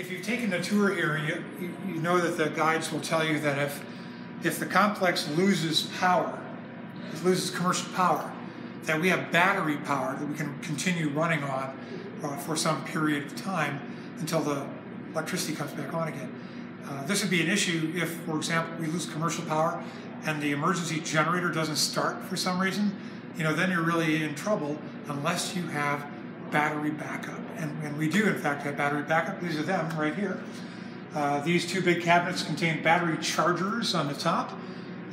if you've taken a tour here, you, you, know that the guides will tell you that if, if the complex loses power, it loses commercial power, that we have battery power that we can continue running on uh, for some period of time until the electricity comes back on again. Uh, this would be an issue if, for example, we lose commercial power and the emergency generator doesn't start for some reason. You know, then you're really in trouble unless you have battery backup. And, and we do, in fact, have battery backup. These are them right here. Uh, these two big cabinets contain battery chargers on the top,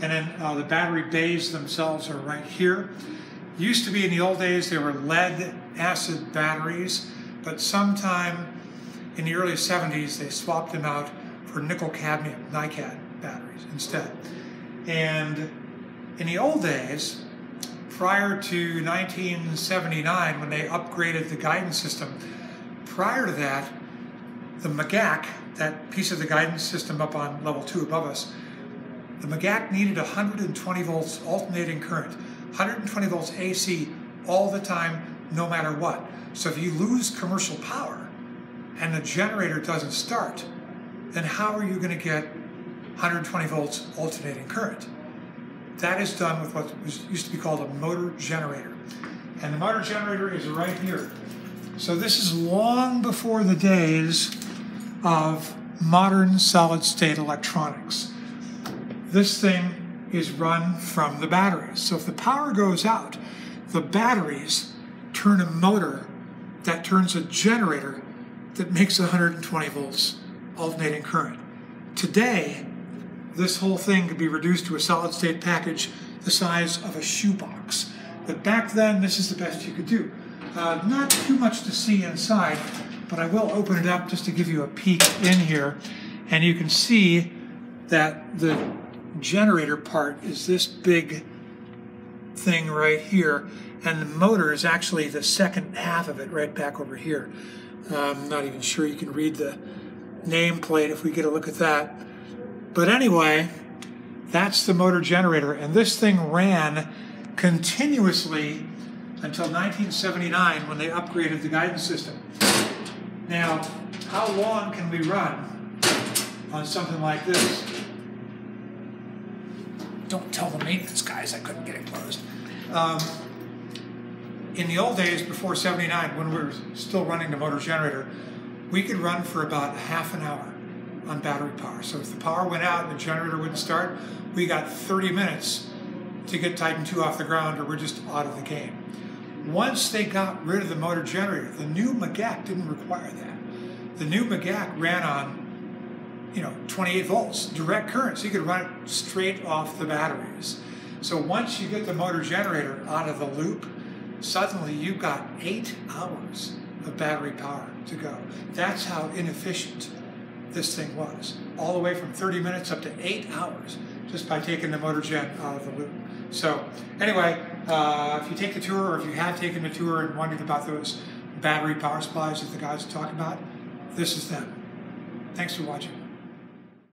and then uh, the battery bays themselves are right here. Used to be in the old days, they were lead acid batteries, but sometime in the early 70s, they swapped them out for nickel cadmium, NiCad batteries instead. And in the old days, prior to 1979, when they upgraded the guidance system, prior to that, the MAGAC, that piece of the guidance system up on level two above us, the MAGAC needed 120 volts alternating current, 120 volts AC all the time, no matter what. So if you lose commercial power and the generator doesn't start, then how are you going to get 120 volts alternating current? That is done with what was, used to be called a motor generator. And the motor generator is right here. So this is long before the days of modern solid state electronics. This thing is run from the batteries. So if the power goes out, the batteries turn a motor that turns a generator that makes 120 volts alternating current. Today, this whole thing could be reduced to a solid state package the size of a shoebox. But back then, this is the best you could do. Uh, not too much to see inside, but I will open it up just to give you a peek in here. And you can see that the generator part is this big thing right here. And the motor is actually the second half of it right back over here. I'm not even sure you can read the nameplate if we get a look at that. But anyway, that's the motor generator. And this thing ran continuously until 1979 when they upgraded the guidance system. Now, how long can we run on something like this? Don't tell the maintenance guys I couldn't get it closed. Um, in the old days, before 79, when we were still running the motor generator, we could run for about half an hour on battery power. So if the power went out and the generator wouldn't start, we got 30 minutes to get Titan II off the ground or we're just out of the game. Once they got rid of the motor generator, the new MAGAC didn't require that. The new MAGAC ran on, you know, 28 volts, direct current, so you could run it straight off the batteries. So once you get the motor generator out of the loop, suddenly you've got eight hours of battery power to go. That's how inefficient this thing was. All the way from 30 minutes up to eight hours just by taking the motor gen out of the loop. So anyway, uh, if you take the tour or if you have taken the tour and wondered about those battery power supplies that the guys talk about, this is them. Thanks for watching.